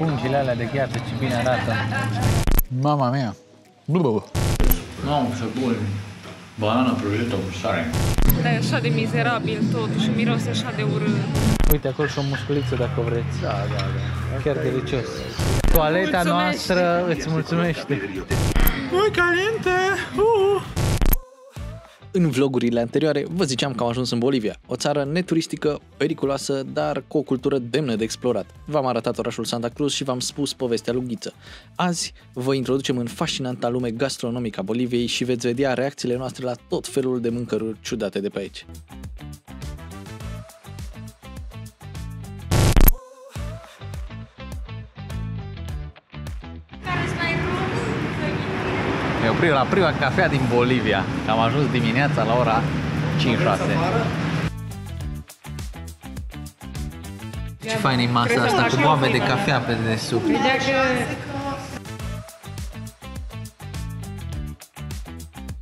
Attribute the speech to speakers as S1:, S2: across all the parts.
S1: pungile alea de gheață, ce bine arată.
S2: Mama mea. Blu.
S1: Mamă, ce bun. Banana prăjită cu sare.
S3: Dar e așa de mizerabil tot și miroase așa de urât.
S1: Uite, acolo și o musculiță dacă vreți. Da, da, da. Chiar delicios. Toaleta
S3: Mulțumește.
S1: noastră îți mulțumește.
S2: Ui, caliente! Uh. În vlogurile anterioare vă ziceam că am ajuns în Bolivia, o țară neturistică, periculoasă, dar cu o cultură demnă de explorat. V-am arătat orașul Santa Cruz și v-am spus povestea lui Ghiță. Azi vă introducem în fascinanta lume gastronomică a Boliviei și veți vedea reacțiile noastre la tot felul de mâncăruri ciudate de pe aici.
S1: Ne oprim la prima cafea din Bolivia. Am ajuns dimineața la ora 5-6. Ce fain e masa asta cu boabe de cafea pe desubt.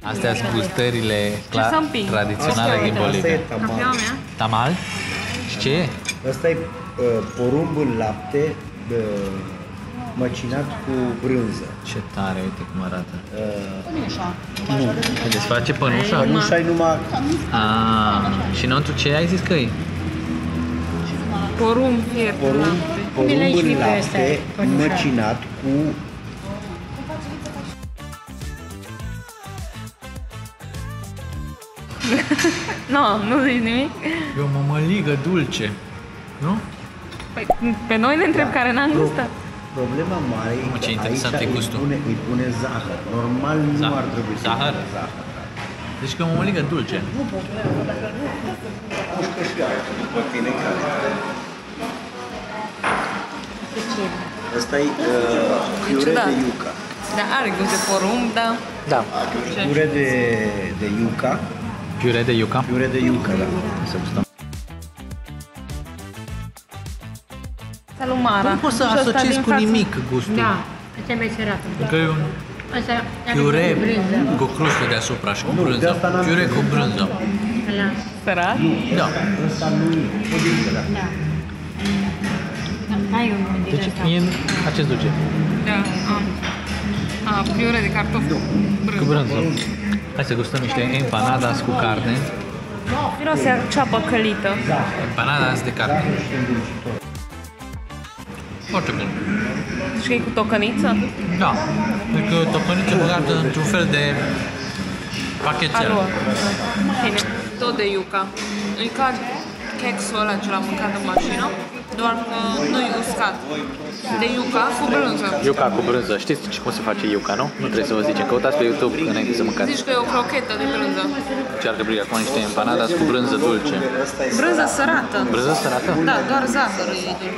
S1: Astea sunt gustările cla-
S3: să împing?
S1: tradiționale din Bolivia.
S3: Cafeaua mea?
S1: Tamal? Și ce e?
S4: Asta e uh, porumb în lapte uh, măcinat cu brânză.
S1: Ce tare, uite cum arată.
S4: Uh,
S1: Nu. Desface pănușa?
S4: nu și ai numai
S1: Ah, și înăuntru ce ai zis că e?
S3: Porumb fiert.
S4: porumb, porumb în lapte măcinat cu
S3: Nu, nu zici nimic.
S1: E o mămăligă dulce, nu?
S3: Păi, pe noi ne întreb care n-am gustat.
S4: Problema mare e
S1: Mă,
S4: că
S1: ce interesant
S4: aici
S1: e
S4: îi
S1: gustul.
S4: pune, îi pune zahăr. Normal nu
S1: Zahăr.
S4: ar trebui să
S1: Zahăr?
S4: pună zahăr.
S1: Deci că e o mămăligă dulce.
S4: Asta e uh, piure
S3: ciudat.
S4: de iuca.
S3: Da, are gust de porumb, dar...
S2: Da.
S4: Piure de, de iuca.
S1: Piure de iuca.
S4: Piure de iuca, da.
S1: Să
S3: Salumara.
S1: Nu poți să
S3: Și ăsta
S1: asociezi
S3: din
S1: cu
S3: față.
S1: nimic gustul.
S5: Da, asta e mai sărat.
S1: Că e un
S5: Asta are
S1: piure
S5: brânză.
S1: cu crustă deasupra și cu
S4: Nu, de
S1: brânză.
S4: asta n-am
S1: Piure cu brânză.
S5: Ăla,
S3: Sărat?
S1: Da.
S4: Ăsta nu e. O dimică, da.
S5: da. Ai unul din
S1: Deci
S5: ăsta.
S1: mie acest dulce.
S3: Da, am. A, piure de cartofi cu
S1: Cu
S3: brânză.
S1: brânză. Hai să gustăm niște empanadas cu carne.
S3: Miroase a ceapă călită.
S1: Empanadas de carne. Foarte bun.
S3: Și că e cu tocăniță?
S1: Da. Deci o tocăniță băgată într-un fel de pachetel.
S3: Alo. Bine. Tot de iuca. E ca kexul ăla ce l-am mâncat în mașină, doar că nu e uscat. De iuca cu brânză.
S1: Iuca cu brânză. Știți cum se face iuca, nu? Nu trebuie să vă zicem. Căutați pe YouTube înainte să mâncați.
S3: Zici că e o crochetă de brânză.
S1: Încearcă Briga acum niște empanadas cu brânză dulce.
S3: Brânză sărată.
S1: Brânză sărată?
S3: Da, doar zahăr e dulce.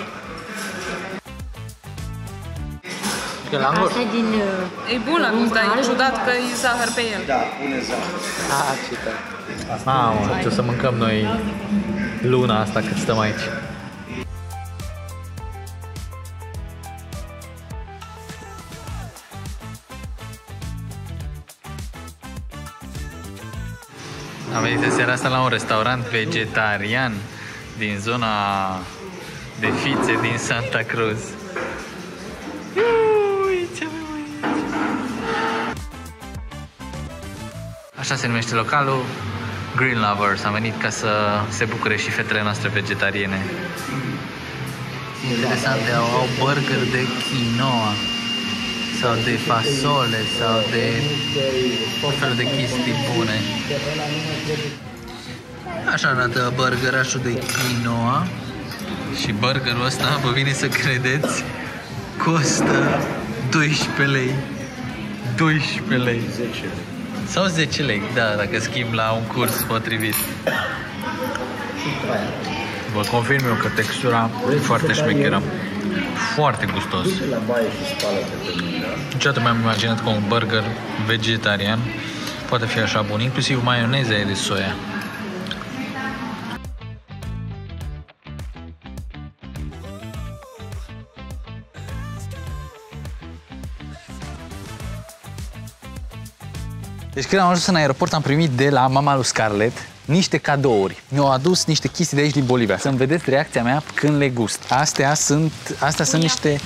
S1: Că la angor.
S5: Asta e din... uh,
S3: E bun la gust, dar e ciudat că e zahăr pe el.
S4: Da, pune zahăr.
S1: Ah, ce tare. Mamă, ce o să mâncăm noi luna asta cât stăm aici. Am venit în seara asta la un restaurant vegetarian din zona de fițe din Santa Cruz. Așa se numește localul, Green Lovers. Am venit ca să se bucure și fetele noastre vegetariene. Interesant, au, au burger de quinoa sau de fasole sau de tot felul de chestii bune. Așa arată burgerașul de quinoa și burgerul ăsta, vă vine să credeți, costă 12 lei. 12 lei. 10 lei. Sau 10 lei, da, dacă schimb la un curs potrivit. Vă confirm eu că textura e foarte șmecheră. Foarte gustos.
S4: La baie și spală-te pe mâini, da?
S1: Niciodată mi-am imaginat că un burger vegetarian poate fi așa bun, inclusiv maioneza e de soia. Deci când am ajuns în aeroport am primit de la mama lui Scarlett niște cadouri. Mi-au adus niște chestii de aici din Bolivia. Să-mi vedeți reacția mea când le gust. Astea sunt, astea sunt niște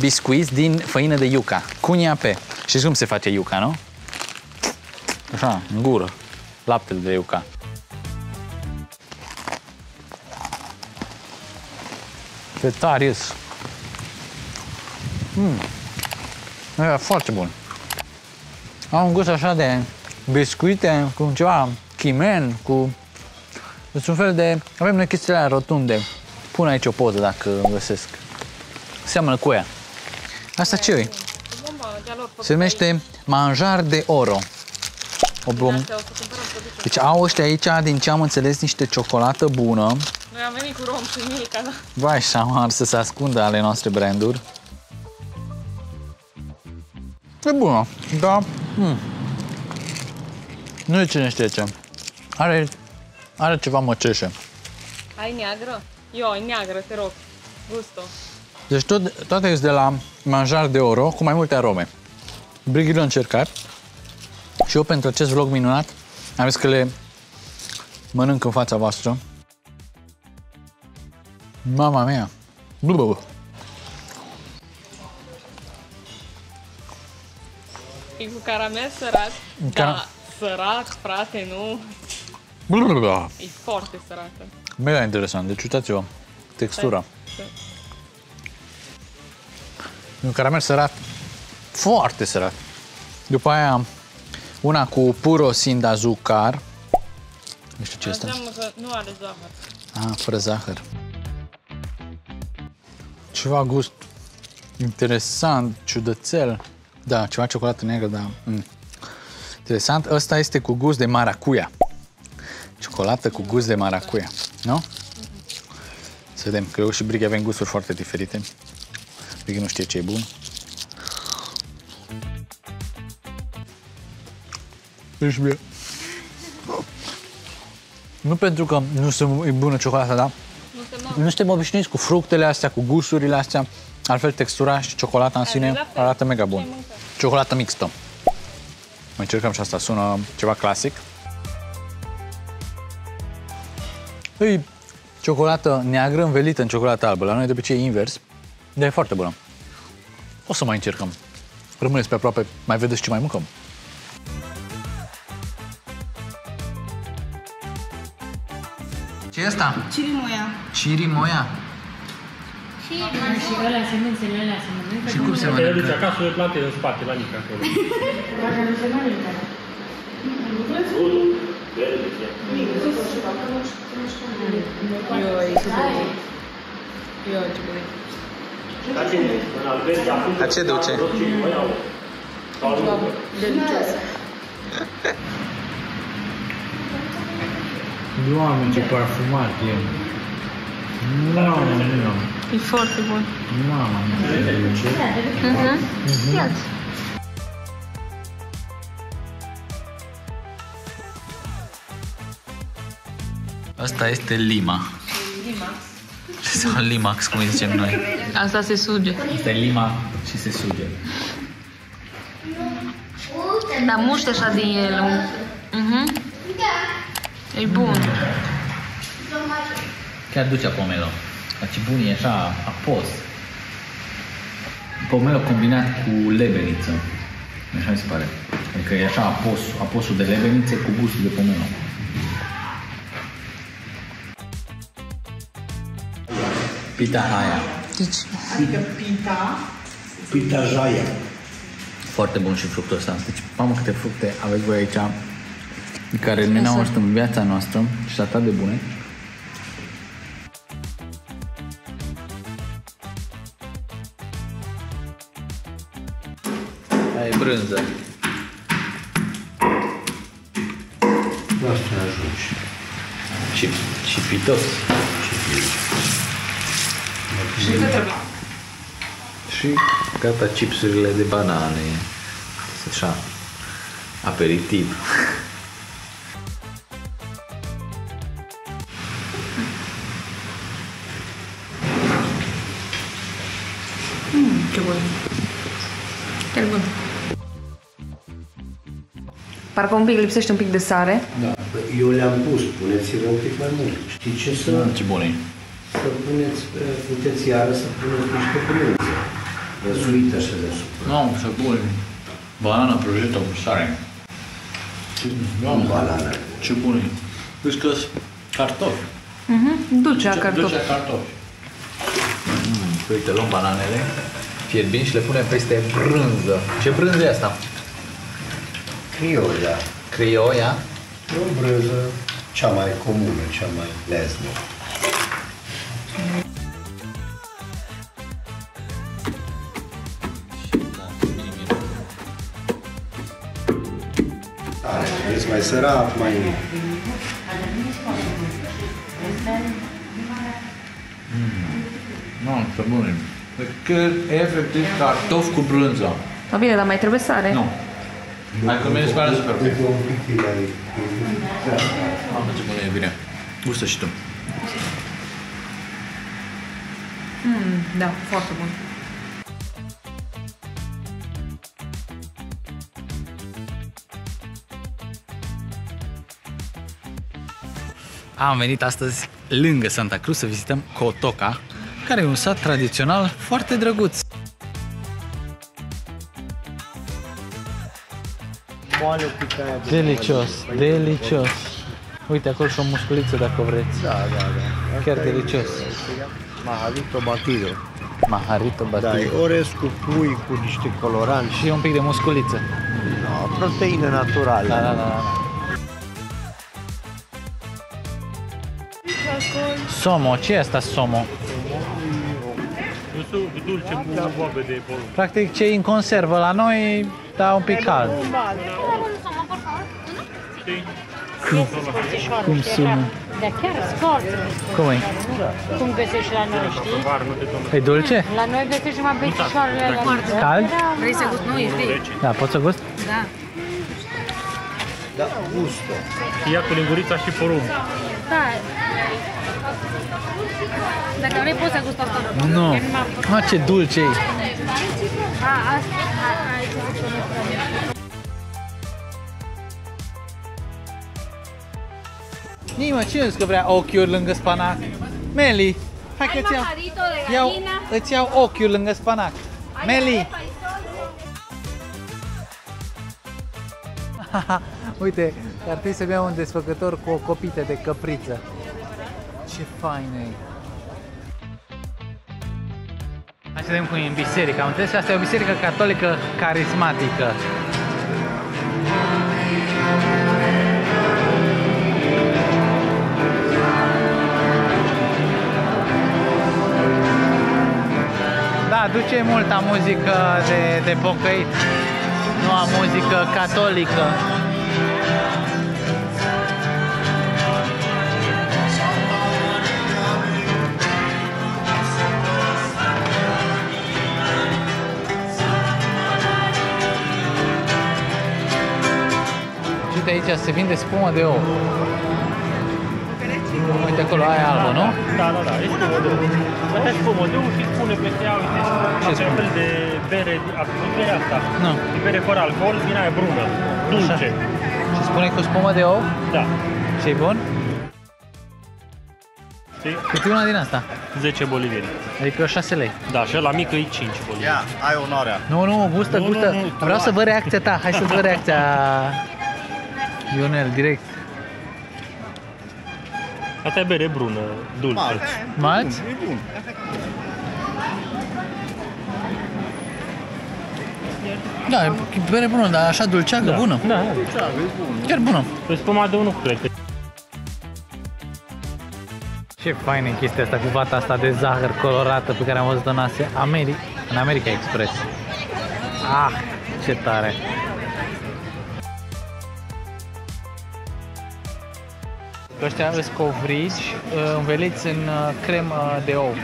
S1: biscuiți din făină de yuca, cu niape. Știți cum se face yuca, nu? Așa, în gură, laptele de yuca. Pe tare ies. Mm. E foarte bun. Am un gust așa de biscuite cu ceva chimen, cu... Deci un fel de... Avem noi chestiile alea rotunde. Pun aici o poză dacă găsesc. Seamănă cu ea. Asta ce e? Se numește manjar de oro. O bom... Deci au ăștia aici, din ce am înțeles, niște ciocolată bună.
S3: Noi am venit cu rom și Milica, da.
S1: Vai, și șamar să se ascundă ale noastre branduri. E bună, da. Mm. Nu e cine știe ce. Are, are ceva măceșe.
S3: Ai neagră? Eu, ai neagră, te rog. Gusto.
S1: Deci tot, toate sunt de la manjar de oro cu mai multe arome. Brighi l-a încercat și eu pentru acest vlog minunat am zis că le mănânc în fața voastră. Mama mea! Blu,
S3: E cu caramel sărat.
S1: Cara-
S3: Da, sărat, frate, nu.
S1: blu, blu, blu.
S3: E foarte sărată.
S1: Mega interesant, deci uitați-vă textura. E un caramel sărat, foarte sărat. După aia una cu puro sin de azucar. Nu știu ce este.
S3: Înseamnă că nu are zahăr.
S1: Ah, fără zahăr. Ceva gust interesant, ciudățel. Da, ceva ciocolată neagră, da. Mm. Interesant. Ăsta este cu gust de maracuia. Ciocolată cu gust de maracuia. Nu? Să vedem, că eu și Brighi avem gusturi foarte diferite. Brighi nu știe ce e bun. Deci bine. Nu pentru că nu sunt e bună ciocolata, da?
S3: Nu se mă.
S1: Nu suntem obișnuiți cu fructele astea, cu gusturile astea. Altfel, textura și ciocolata în sine
S3: la fel.
S1: arată mega
S3: Ce
S1: bun.
S3: ai mâncat?
S1: Ciocolată mixtă. Mai încercăm și asta, sună ceva clasic. E ciocolată neagră învelită în ciocolată albă. La noi de obicei e invers, dar e foarte bună. O să mai încercăm. Rămâneți pe aproape, mai vedeți ce mai mâncăm.
S6: Ce e asta?
S3: Cirimoia.
S6: Chirimoia.
S5: Și, și ăla semințele alea se mănâncă.
S6: Și cum se
S7: Te duci
S6: mănâncă?
S7: acasă, le plante în spate, la mică acolo.
S5: Dacă nu se mănâncă.
S3: Eu, e super bun. Eu, ce bun.
S6: La ce duce?
S3: Delicios.
S7: Doamne, ce parfumat e. Mamă mia,
S3: E foarte bun.
S7: mamă mia.
S3: Iați.
S6: Asta este lima.
S3: Lima.
S6: Sau limax, cum îi zicem noi.
S3: Asta se suge.
S6: Asta e lima și se suge.
S3: Dar muște așa din el. Mhm. E bun.
S6: Chiar duce pomelo. Dar ce bun e așa, apos. Pomelo combinat cu lebeniță. Așa mi se pare. Adică e așa apos, aposul de lebeniță cu gustul de pomelo. Pita aia.
S4: Pita jaia.
S6: Foarte bun și fructul ăsta. Deci, mamă câte fructe aveți voi aici care ne n-au ajutat în viața noastră și sunt atât de bune. Aia e brânză.
S4: Asta ajungi.
S6: Și, și pitos.
S3: Și ce trebuie?
S6: Și gata chipsurile de banane. Așa, aperitiv.
S3: Ce bun. Chiar bun. Parcă un pic lipsește un pic de sare.
S4: Da. Eu le-am pus, puneți-le un pic mai mult. Știți ce să,
S6: Ce bun e.
S4: să puneți, puteți iară să puneți niște brânză. Răsuită și de supă.
S6: Nu, să bun. Banana prăjită cu sare.
S4: Nu am banană.
S6: Ce bun e. Vezi că cartofi.
S3: Mhm, dulce la cartofi.
S6: Dulce cartofi. Mm, uite, luăm bananele, fierbim și le punem peste brânză. Ce brânză e asta?
S4: Criolla.
S6: Crioia.
S4: E o brânză cea mai comună, cea mai leznă. Tare, vreți mai sărat, mai...
S6: Nu, ce bun e. Deci că e efectiv cartofi cu brânză.
S3: Da, bine, dar mai trebuie sare.
S6: Nu. Hai că mi se pare super.
S4: Deci un pic mai...
S6: Mamă, ce bun e, bine. Gustă și tu.
S3: Mm, da, foarte bun.
S1: Am venit astăzi lângă Santa Cruz să vizităm Cotoca, care e un sat tradițional foarte drăguț.
S4: Moale un pic aia de
S1: Delicios, delicios. Uite, acolo și o musculiță dacă vreți.
S4: Da, da, da.
S1: Chiar
S4: Asta e-
S1: delicios.
S4: Maharito batido.
S1: Maharito
S4: Da, e
S1: batido.
S4: orez cu pui, cu niște coloranți și
S1: Și un pic de musculiță.
S4: o proteină naturală.
S1: Da, da, da, da. Somo, ce e asta somo?
S7: Dulce cu boabe de porumb.
S1: Practic ce e în conservă la noi, da un pic cald. Cum sună?
S5: Dar chiar scorți.
S1: Cum e?
S5: Cum găsești la noi, știi?
S7: Var, nu te domnul.
S1: E dulce?
S5: La noi găsești numai bețișoarele alea.
S1: Cald?
S3: Vrei să gust? Nu, ești de
S1: Da, poți să gust?
S3: Da.
S4: Da, gusto.
S7: Ia cu lingurița și porumb.
S5: Da. Dacă vrei poți să gust asta.
S1: Nu.
S5: Că m-am făcut.
S1: Ma, ce dulce e.
S5: A, asta, a, aici se pune
S1: Nima, cine zice că vrea ochiuri lângă spanac? Meli, hai că îți iau, iau, îți iau ochiuri lângă spanac. Meli! Uite, ar trebui să bea un desfăcător cu o copită de căpriță. Ce fain e! Hai să vedem cum e în biserică. Am înțeles că asta e o biserică catolică carismatică. Da, duce multă muzică de, de pocăit, nu a muzică catolică. Aici se vinde spumă de ou. Uite acolo, aia albă, nu?
S7: Da, da, da, e spumă de ou. Asta e spumă de ou și spune peste ea, uite,
S1: Ce
S7: ce
S1: spune?
S7: fel de bere, nu berea asta.
S1: Nu.
S7: E bere fără alcool, din aia brună, dulce.
S1: Și spune cu spumă de ou?
S7: Da.
S1: ce bun?
S7: Știi?
S1: Cât e una din asta?
S7: 10 bolivieni.
S1: Adică 6 lei.
S7: Da, și la mică e 5 bolivieni.
S8: Ia, ai onoarea.
S1: Nu, nu, gustă,
S7: Nu, nu,
S1: gustă.
S7: nu, tu
S1: Vreau să
S7: ai.
S1: văd reacția ta. Hai să văd reacția Ionel, direct.
S7: Asta e bere brună, dulce.
S1: Malți?
S8: E bun.
S1: Da, e bere bună, dar așa dulceagă, bună.
S7: Da,
S1: Chiar bună.
S7: Pe spuma de unul cred că.
S1: Ce fain e chestia asta cu vata asta de zahăr colorată pe care am văzut în Asia, Ameri- în America Express. Ah, ce tare! Ăștia îs covrigi uh, înveliți în uh, cremă de ou.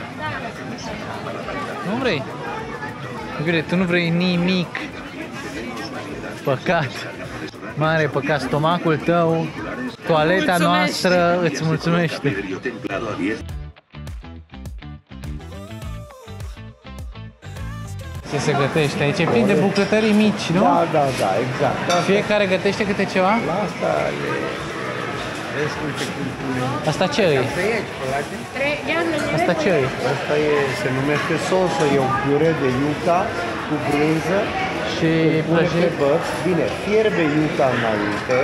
S1: Nu vrei? Iubire, tu nu vrei nimic. Păcat. Mare păcat, stomacul tău, toaleta
S3: Mulțumește.
S1: noastră îți mulțumește. Ce se gătește? Aici e plin de bucătării mici, nu?
S4: Da, da, da, exact. Asta,
S1: Fiecare gătește câte ceva?
S4: la asta le... Vezi, uite cum pune.
S1: Asta ce e?
S4: Pe aici, pe la tine.
S1: Asta ce e?
S4: Asta e, se numește sosă, e un piure de iuca cu brânză
S1: Și
S4: pune pe
S1: prăjit.
S4: băț. Bine, fierbe iuca înainte.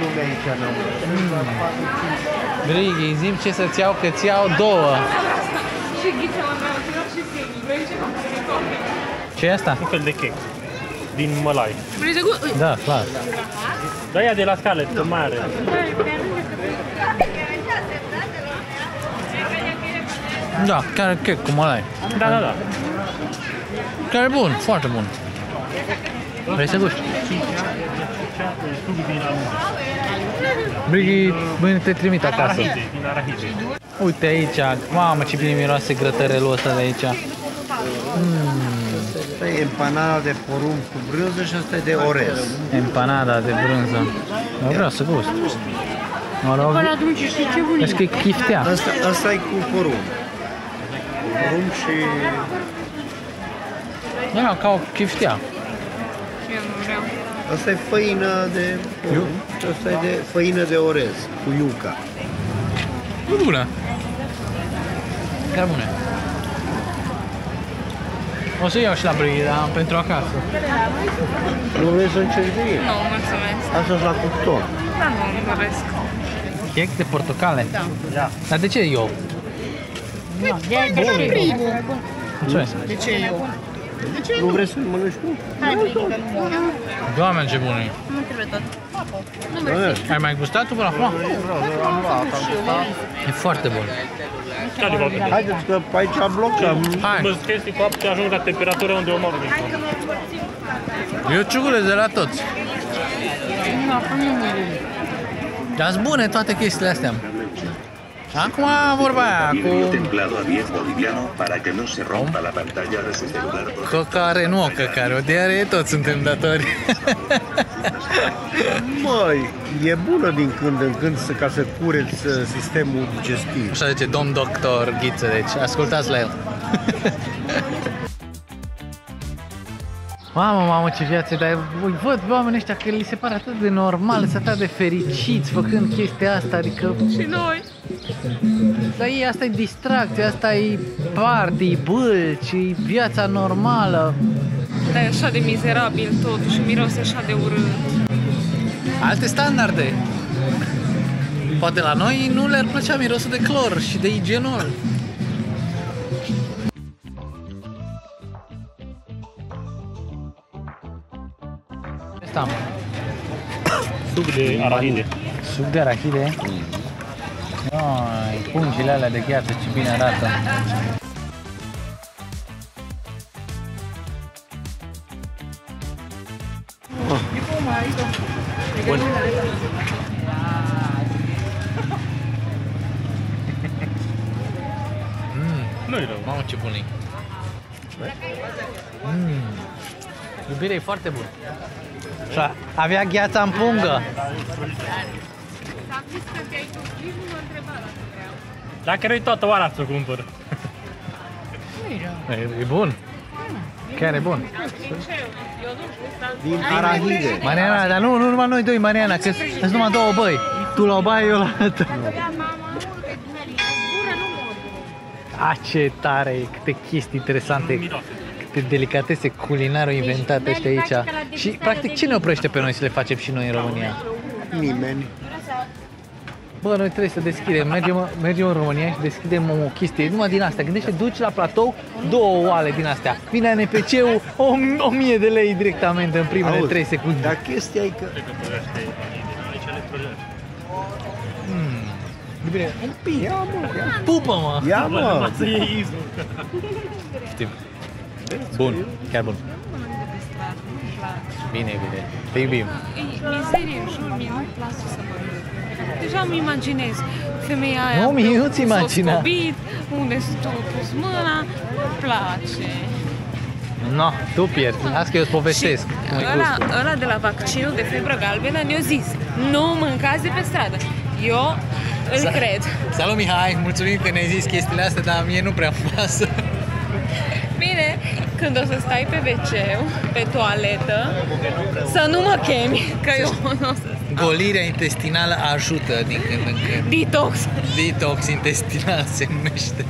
S4: Lumea aici înăuntru.
S1: Brighi, zim ce să-ți iau, că ți iau două.
S3: Și ghițele meu, și sigur. Vrei ce
S1: ce e asta?
S7: Un fel de cake. Din mălai.
S3: Vrei să gu...
S1: Da, clar.
S7: Da, ea de la scale, că mare.
S1: Da, chiar cake cu mălai.
S7: Da, da, da.
S1: Chiar e bun, foarte bun. Vrei să gusti?
S7: Suc din alunde.
S1: Brighi, mâine te trimit acasă.
S7: Arahide, din arahide.
S1: Uite aici, mamă ce bine miroase grătărelul ăsta de aici.
S4: Asta e empanada de porumb cu brânză și asta e de orez.
S1: Empanada de brânză. Eu vreau să gust. Mă rog,
S5: Până atunci știi ce bun
S1: vezi că e chiftea.
S4: Asta, asta e cu porumb. Porumb și
S1: Da, ca o chiftea.
S3: Eu nu vreau.
S4: asta e făină de porumb și asta e de făină de orez cu iuca.
S1: Nu bună. Chiar bună. O să iau și la Brighi, dar pentru acasă.
S4: Nu vrei să încerci de el?
S3: Nu, mulțumesc.
S4: Asta și la cuptor.
S3: Da, nu, nu doresc.
S1: Chec de portocale? Da. Dar de ce eu? Mulțumesc.
S4: Nu vrei să mănânci tu?
S1: Doamne, ce bun e.
S5: Nu trebuie tot.
S1: Ai mai gustat tu până acum? E foarte bun.
S7: Care va vedea?
S4: Haideți că aici blocăm.
S1: Hai,
S7: Mă chestii cu apă ajung la temperatură unde o mor din
S1: eu ciugulez de la toți. Dar sunt bune toate chestiile astea. Acum vorba aia cu
S8: templado a 10 boliviano para que no se rompa la pantalla de su celular.
S1: căcare, nu o căcare, o diaree toți suntem datori.
S4: Măi, e bună din când în când să, ca să cureți uh, sistemul digestiv.
S1: Așa zice domn doctor Ghiță, deci ascultați la el. Mamă, mamă, ce viață, dar îi văd pe oamenii ăștia că li se pare atât de normal, să atât de fericiți făcând chestia asta, adică...
S3: Și noi.
S1: Dar e, asta e distracție, asta e party, bâlci, e viața normală.
S3: Dar e așa de mizerabil tot și miroase așa de urât.
S1: Alte standarde. Poate la noi nu le-ar plăcea mirosul de clor și de igenol. Asta.
S7: Suc de arahide.
S1: Suc de arahide. Ai, pungile alea de gheață, ce bine arată. Iubire e foarte bun. Și a- avea gheața în pungă.
S7: Dacă răi toată oara să o cumpăr.
S1: E, e bun. Chiar e bun.
S4: Din arahide.
S1: Mariana, dar nu, nu numai noi doi, Mariana, că sunt numai două băi. Tu la o baie, eu la altă. A, ce tare e, câte chestii interesante, câte delicatese culinare au inventat ăștia aici. Și, practic, ce ne oprește pe noi să le facem și noi în România?
S4: Nimeni.
S1: Bă, noi trebuie să deschidem, mergem, mergem în România și deschidem o chestie numai din astea. Gândește, duci la platou două oale din astea. Vine NPC-ul, o, o mie de lei directamente în primele
S4: Auzi,
S1: 3 secunde.
S4: Dar chestia e că
S1: Bine, un pic. Pupă-mă!
S4: Ia mă,
S1: Știm. Bun, chiar bun. Bine, bine. Te iubim.
S3: E mizerie, jur, mie nu-mi place să mănânc. Deja îmi imaginez femeia aia
S1: Nu, mie
S3: pe-
S1: nu-ți imagina.
S3: s-a scobit, unde s-a pus mâna, nu-mi place.
S1: No, tu pierzi. Las că eu îți povestesc. cum e
S3: ăla,
S1: gustul.
S3: ăla de la vaccinul de febră galbenă ne-a zis, nu mâncați de pe stradă. Eu îl cred.
S1: Salut Mihai, mulțumim că ne-ai zis chestiile astea, dar mie nu prea îmi pasă.
S3: Bine, când o să stai pe wc pe toaletă, să nu mă chemi, că eu nu o să
S1: Golirea intestinală ajută din când în când.
S3: Detox.
S1: Detox intestinal se numește.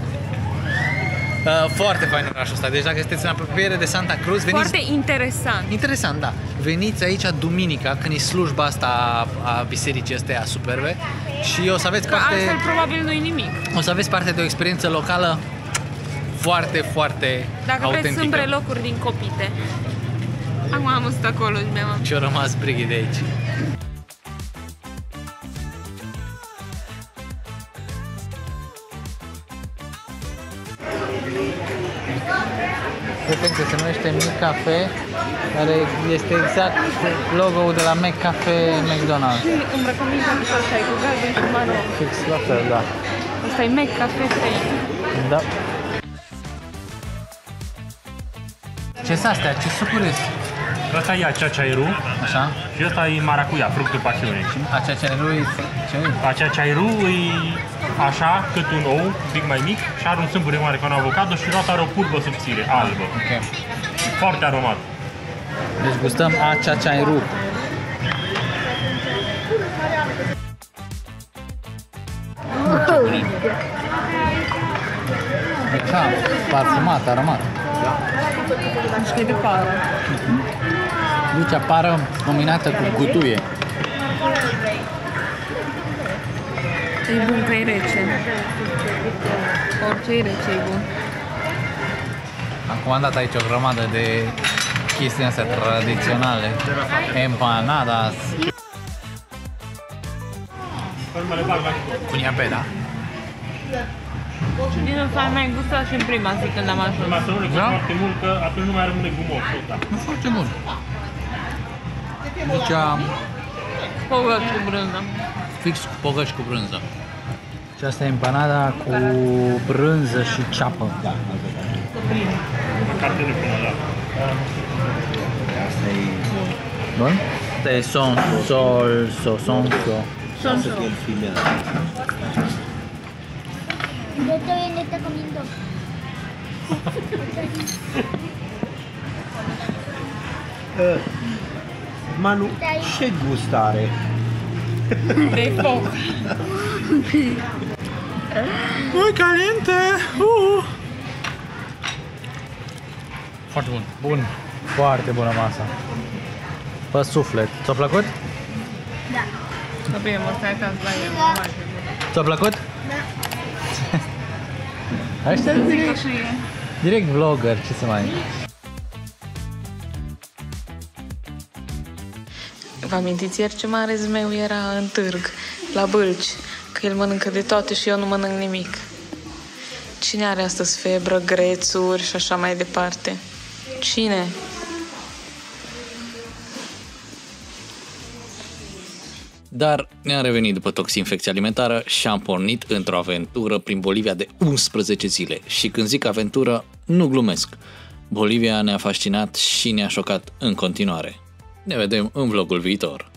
S1: Uh, foarte fain orașul ăsta. Deci dacă sunteți în apropiere de Santa Cruz, veniți...
S3: Foarte interesant.
S1: Interesant, da. Veniți aici duminica, când e slujba asta a, a bisericii astea superbe și o să aveți
S3: Că
S1: parte,
S3: altfel probabil nu-i nimic.
S1: o să aveți parte de o experiență locală foarte, foarte
S3: Dacă
S1: autentică.
S3: vreți sunt prelocuri din copite. Acum am stat acolo și mi-am
S1: Și-au rămas brighi de aici. Cred că se numește Mic Cafe, care este exact logo-ul de la Mac Cafe McDonald's.
S3: îmbrăcămintea cu așa, e cu galben și maro.
S1: Fix la fel, da.
S3: Asta e Mac Cafe 3.
S1: Da. Ce sunt astea? Ce sucuri sunt?
S7: Asta e ceacairu
S1: Așa?
S7: și asta e maracuia, fructul pasiunii.
S1: Acea ce lui ce?
S7: Acea ceairu e așa, cât un ou, un pic mai mic, și are un sâmbure mare ca un avocado și roata are o pulbă subțire, albă.
S1: Ok.
S7: Foarte aromat.
S1: Deci gustăm acea ce ai rupt. Așa, parfumat, aromat.
S3: Și că de pară.
S1: Dulcea pară combinată cu gutuie.
S3: E bun că e rece. Orice e rece e bun.
S1: Am comandat aici o grămadă de chestii astea tradiționale. Empanadas. Cu niapeda.
S3: Din ăsta am mai gustat și în prima zi când am ajuns.
S7: Numai să nu le
S1: Da?
S7: da? foarte mult, că atunci nu mai rămâne gumos ăsta.
S1: Foarte bun. Deci am
S3: Pogăți cu brânză.
S1: fix cu pogăși cu brânză. Și asta e empanada cu brânză și ceapă.
S7: Măcar telefonul ăla.
S4: Asta e
S1: Bun? Asta e son, sol, so, son, so.
S4: să fie el filmează.
S9: Yo también está comiendo.
S4: Uh, Manu, ce gust are?
S3: De foc.
S1: Muy caliente! Uh. Foarte bun. Bun. Foarte bună masa. Pe suflet. Ți-a plăcut?
S3: Să bine, mă stai acasă la el.
S1: Ți-a plăcut? Da. Ăștia direct, direct vlogger, ce să mai...
S3: Vă amintiți ieri ce mare meu era în târg, la bâlci, că el mănâncă de toate și eu nu mănânc nimic. Cine are astăzi febră, grețuri și așa mai departe? Cine?
S10: Dar ne-am revenit după toxinfecție alimentară și am pornit într-o aventură prin Bolivia de 11 zile. Și când zic aventură, nu glumesc. Bolivia ne-a fascinat și ne-a șocat în continuare. Ne vedem în vlogul viitor.